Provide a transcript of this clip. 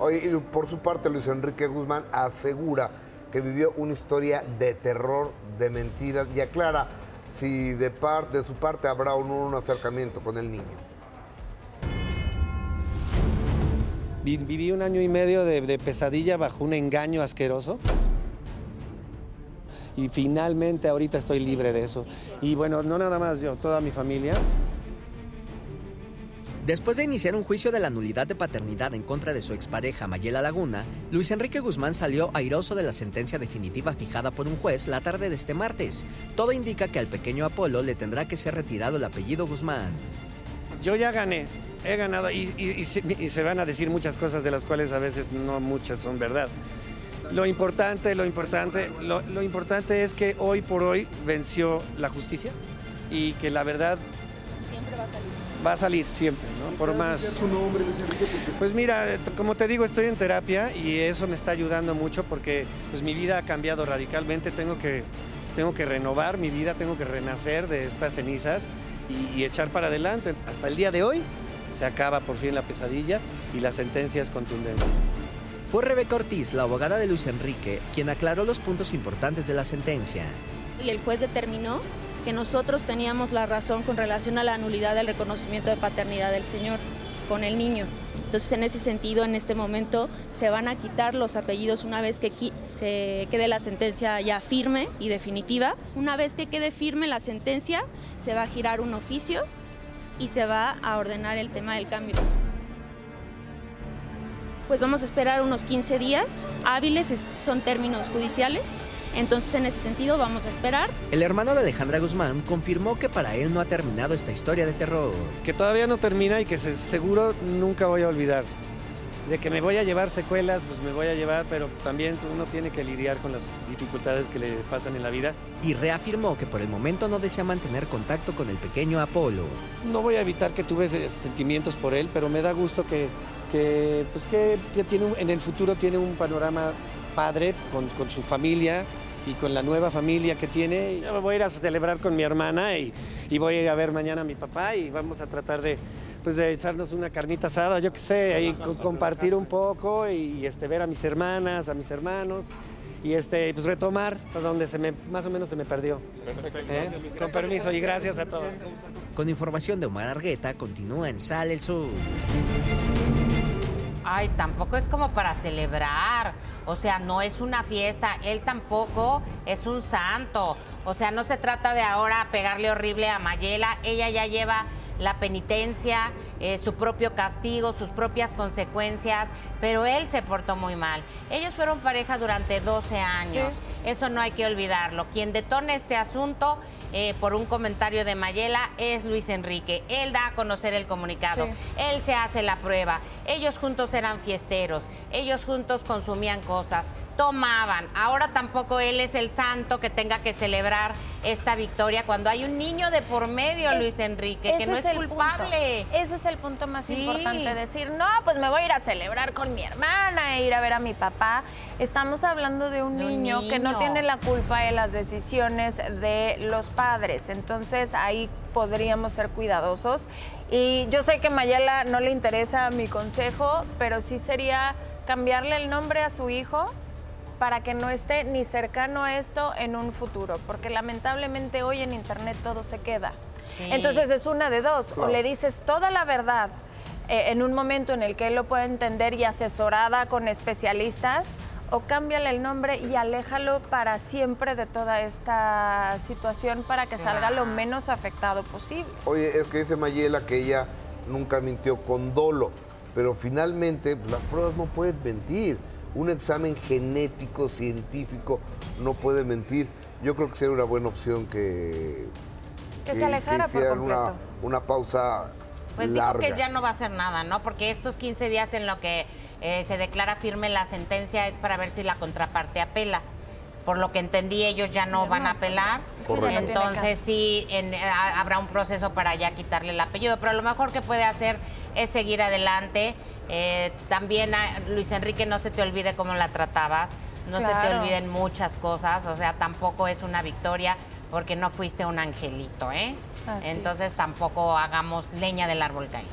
Oye, y por su parte, Luis Enrique Guzmán asegura que vivió una historia de terror, de mentiras, y aclara si de, parte, de su parte habrá o no un acercamiento con el niño. Vi- Viví un año y medio de pesadilla bajo un engaño asqueroso. Y finalmente ahorita estoy libre de eso. Y bueno, no nada más yo, toda mi familia. Después de iniciar un juicio de la nulidad de paternidad en contra de su expareja Mayela Laguna, Luis Enrique Guzmán salió airoso de la sentencia definitiva fijada por un juez la tarde de este martes. Todo indica que al pequeño Apolo le tendrá que ser retirado el apellido Guzmán. Yo ya gané, he ganado y, se, van a decir muchas cosas de las cuales a veces no muchas son verdad. Lo importante, lo importante, lo, importante es que hoy por hoy venció la justicia y que la verdad va a salir. siempre, ¿no? Por más. Pues mira, eh, como te digo, estoy en terapia y eso me está ayudando mucho porque pues mi vida ha cambiado radicalmente. Tengo que, tengo que renovar mi vida, tengo que renacer de estas cenizas y, y echar para adelante. Hasta el día de hoy se acaba por fin la pesadilla y la sentencia es contundente. Fue Rebeca Ortiz, la abogada de Luis Enrique, quien aclaró los puntos importantes de la sentencia. Y el juez determinó que nosotros teníamos la razón con relación a la nulidad del reconocimiento de paternidad del señor con el niño. Entonces, en ese sentido, en este momento se van a quitar los apellidos una vez que se quede la sentencia ya firme y definitiva. Una vez que quede firme la sentencia, se va a girar un oficio y se va a ordenar el tema del cambio. Pues vamos a esperar unos 15 días hábiles, es- son términos judiciales. Entonces, en ese sentido, vamos a esperar. El hermano de Alejandra Guzmán confirmó que para él no ha terminado esta historia de terror. Que todavía no termina y que se- seguro nunca voy a olvidar. De que me voy a llevar secuelas, pues me voy a llevar, pero también uno tiene que lidiar con las dificultades que le pasan en la vida. Y reafirmó que por el momento no desea mantener contacto con el pequeño Apolo. No voy a evitar que tuve sentimientos por él, pero me da gusto que, que, pues que, que tiene un- en el futuro tiene un panorama padre con, con su familia y con la nueva familia que tiene. Yo voy a ir a celebrar con mi hermana y, y voy a ir a ver mañana a mi papá y vamos a tratar de, pues de echarnos una carnita asada, yo qué sé, co- compartir un poco y, este, ver a mis hermanas, a mis hermanos y este, pues retomar donde se me, más o menos se me perdió. ¿Eh? Con permiso y gracias a todos. Con información de Omar Argueta, continúa en Sale el Sur. Ay, tampoco es como para celebrar. O sea, no es una fiesta. Él tampoco es un santo. O sea, no se trata de ahora pegarle horrible a Mayela. Ella ya lleva la penitencia, eh, su propio castigo, sus propias consecuencias, pero él se portó muy mal. Ellos fueron pareja durante 12 años. Eso no hay que olvidarlo. Quien detona este asunto eh, por un comentario de Mayela es Luis Enrique. Él da a conocer el comunicado. Sí. Él se hace la prueba. Ellos juntos eran fiesteros. Ellos juntos consumían cosas. Tomaban. Ahora tampoco él es el santo que tenga que celebrar esta victoria cuando hay un niño de por medio, Es- Luis Enrique, que no es, culpable. punto. Ese es el punto más Sí. importante, decir, no, pues me voy a ir a celebrar con mi hermana e ir a ver a mi papá. Estamos hablando de un, De un niño, que no niño. tiene la culpa de las decisiones de los padres. Entonces ahí podríamos ser cuidadosos. Y yo sé que a Mayela no le interesa mi consejo, pero sí sería cambiarle el nombre a su hijo para que no esté ni cercano a esto en un futuro, porque lamentablemente hoy en Internet todo se queda. Sí. Entonces es una de dos, o le dices toda la verdad eh, en un momento en el que él lo pueda entender y asesorada con especialistas, o cámbiale el nombre y aléjalo para siempre de toda esta situación para que salga lo menos afectado posible. Oye, es que dice Mayela que ella nunca mintió con dolo, pero finalmente pues, las pruebas no pueden mentir. Un examen genético, científico, no puede mentir. Yo creo que sería una buena opción que, Que se alejara por hicieran una, una pausa Pues dijo larga. que ya no va a hacer nada, ¿no? Porque estos 15 días en lo que eh, se declara firme la sentencia es para ver si la contraparte apela. Por lo que entendí, ellos ya no van a apelar. Entonces sí, en- eh, ha- habrá un proceso para ya quitarle el apellido. Pero lo mejor que puede hacer es seguir adelante. Eh, también, a- Luis Enrique, no se te olvide cómo la tratabas. No se te olviden muchas cosas. O sea, tampoco es una victoria porque no fuiste un angelito, ¿eh? Así es. Entonces tampoco hagamos leña del árbol caído.